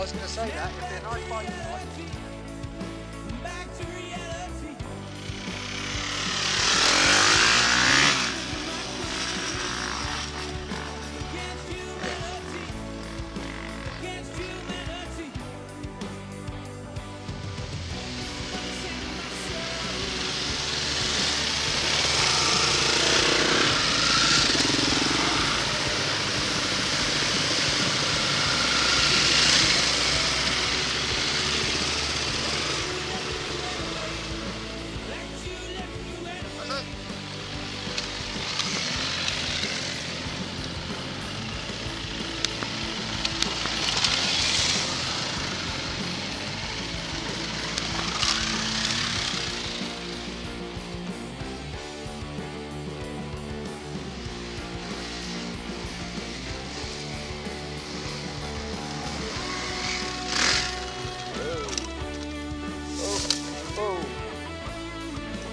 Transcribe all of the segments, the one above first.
I was going to say that, if they're 9 by 9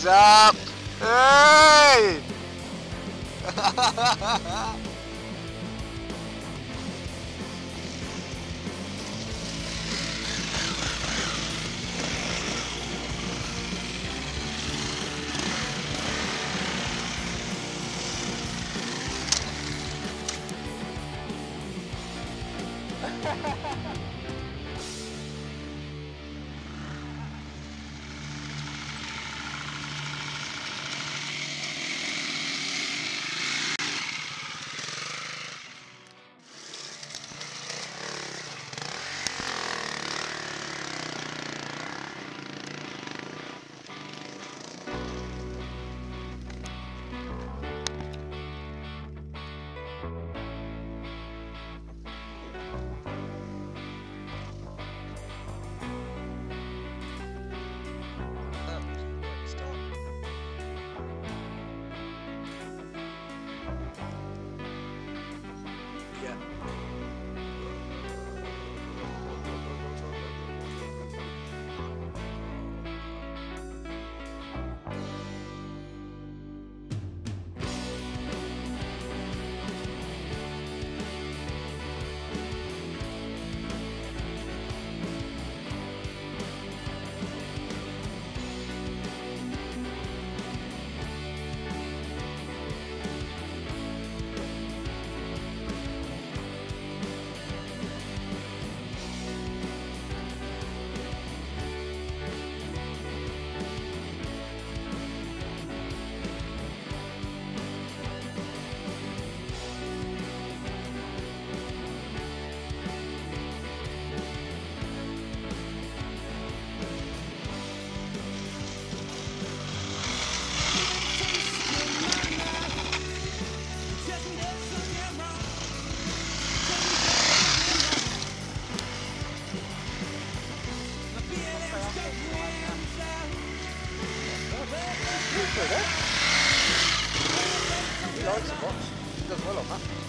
He's up! Hey! Ha ha ha! あ